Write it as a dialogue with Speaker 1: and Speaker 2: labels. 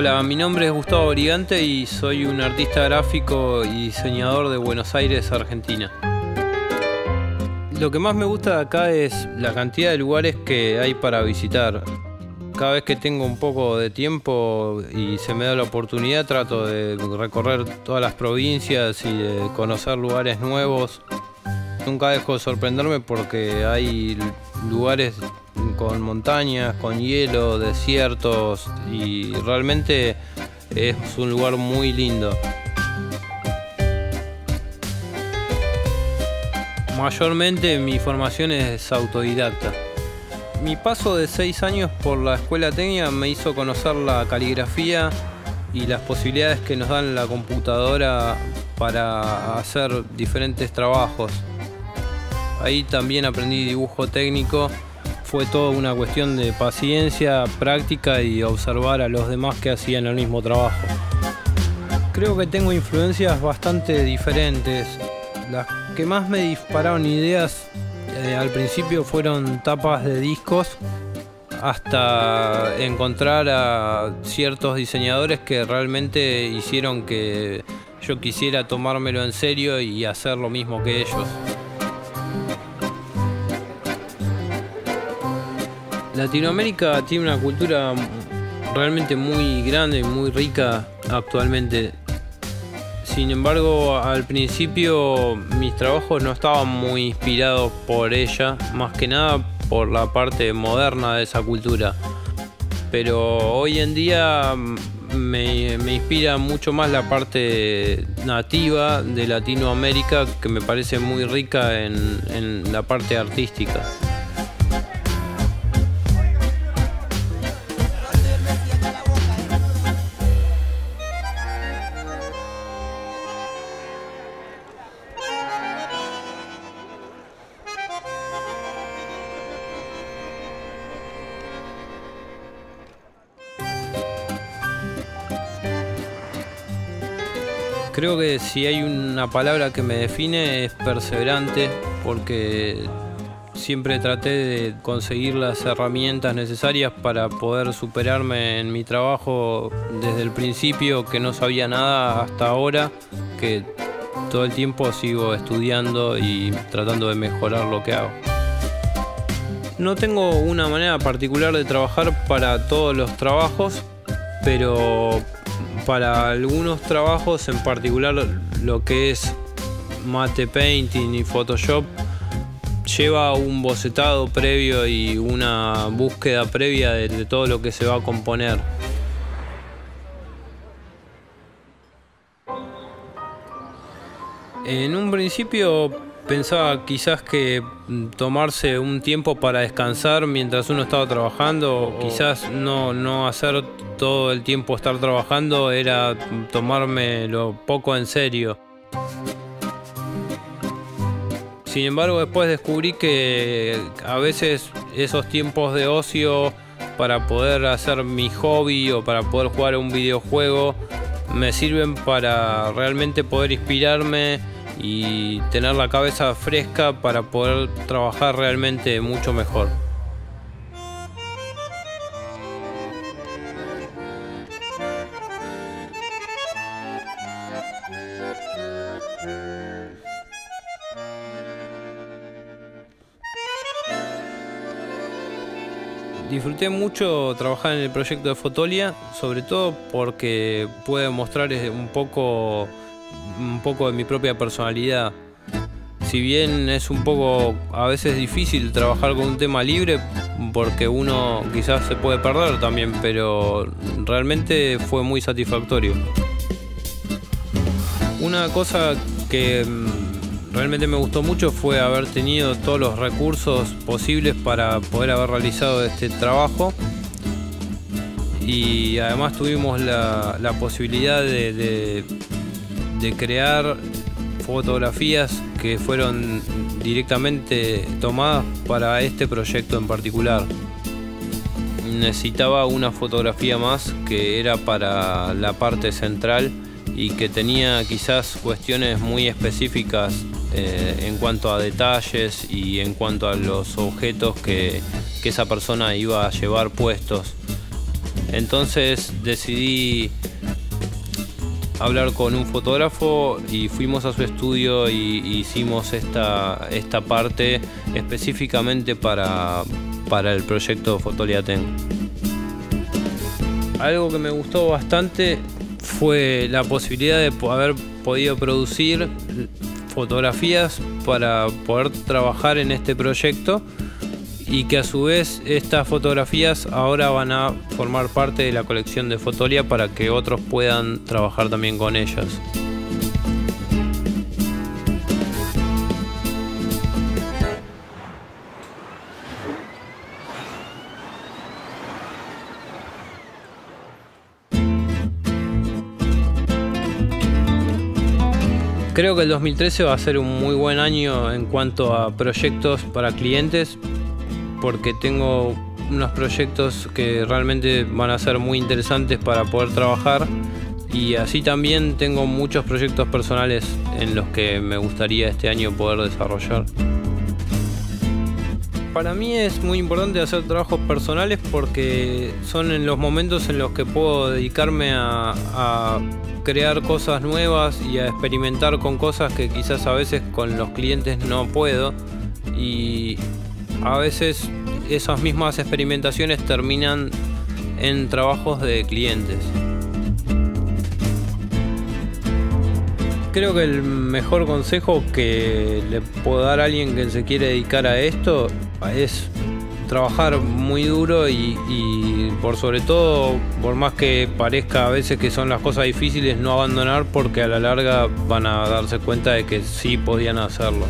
Speaker 1: Hola, mi nombre es Gustavo Brigante y soy un artista gráfico y diseñador de Buenos Aires, Argentina. Lo que más me gusta de acá es la cantidad de lugares que hay para visitar. Cada vez que tengo un poco de tiempo y se me da la oportunidad trato de recorrer todas las provincias y de conocer lugares nuevos. Nunca dejo de sorprenderme porque hay lugares con montañas, con hielo, desiertos y realmente es un lugar muy lindo. Mayormente mi formación es autodidacta. Mi paso de seis años por la escuela técnica me hizo conocer la caligrafía y las posibilidades que nos dan la computadora para hacer diferentes trabajos. Ahí también aprendí dibujo técnico fue toda una cuestión de paciencia, práctica y observar a los demás que hacían el mismo trabajo. Creo que tengo influencias bastante diferentes. Las que más me dispararon ideas eh, al principio fueron tapas de discos hasta encontrar a ciertos diseñadores que realmente hicieron que yo quisiera tomármelo en serio y hacer lo mismo que ellos. Latinoamérica tiene una cultura realmente muy grande y muy rica actualmente. Sin embargo, al principio mis trabajos no estaban muy inspirados por ella, más que nada por la parte moderna de esa cultura. Pero hoy en día me, inspira mucho más la parte nativa de Latinoamérica que me parece muy rica en la parte artística. Creo que si hay una palabra que me define es perseverante, porque siempre traté de conseguir las herramientas necesarias para poder superarme en mi trabajo desde el principio, que no sabía nada hasta ahora, que todo el tiempo sigo estudiando y tratando de mejorar lo que hago. No tengo una manera particular de trabajar para todos los trabajos, pero para algunos trabajos, en particular lo que es mate painting y Photoshop, lleva un bocetado previo y una búsqueda previa de, todo lo que se va a componer. En un principio pensaba quizás que tomarse un tiempo para descansar mientras uno estaba trabajando, quizás no, no hacer todo el tiempo estar trabajando, era tomarme lo poco en serio. Sin embargo, después descubrí que a veces esos tiempos de ocio para poder hacer mi hobby o para poder jugar un videojuego me sirven para realmente poder inspirarme y tener la cabeza fresca para poder trabajar realmente mucho mejor. Disfruté mucho trabajar en el proyecto de Fotolia, sobre todo porque puede mostrar un poco un poco de mi propia personalidad. Si bien es un poco a veces difícil trabajar con un tema libre, porque uno quizás se puede perder también, pero realmente fue muy satisfactorio. Una cosa que mm, realmente me gustó mucho fue haber tenido todos los recursos posibles para poder haber realizado este trabajo y además tuvimos la, posibilidad de de crear fotografías que fueron directamente tomadas para este proyecto en particular. Necesitaba una fotografía más que era para la parte central y que tenía quizás cuestiones muy específicas eh, en cuanto a detalles y en cuanto a los objetos que, que esa persona iba a llevar puestos. Entonces decidí hablar con un fotógrafo y fuimos a su estudio y hicimos esta, esta parte específicamente para, para el proyecto Fotoliaten. Algo que me gustó bastante fue la posibilidad de haber podido producir fotografías para poder trabajar en este proyecto y que a su vez estas fotografías ahora van a formar parte de la colección de Fotolia para que otros puedan trabajar también con ellas. Creo que el 2013 va a ser un muy buen año en cuanto a proyectos para clientes porque tengo unos proyectos que realmente van a ser muy interesantes para poder trabajar y así también tengo muchos proyectos personales en los que me gustaría este año poder desarrollar. Para mí es muy importante hacer trabajos personales porque son en los momentos en los que puedo dedicarme a, crear cosas nuevas y a experimentar con cosas que quizás a veces con los clientes no puedo y a veces esas mismas experimentaciones terminan en trabajos de clientes. Creo que el mejor consejo que le puedo dar a alguien que se quiere dedicar a esto es trabajar muy duro y, por sobre todo, por más que parezca a veces que son las cosas difíciles, no abandonar porque a la larga van a darse cuenta de que sí podían hacerlo.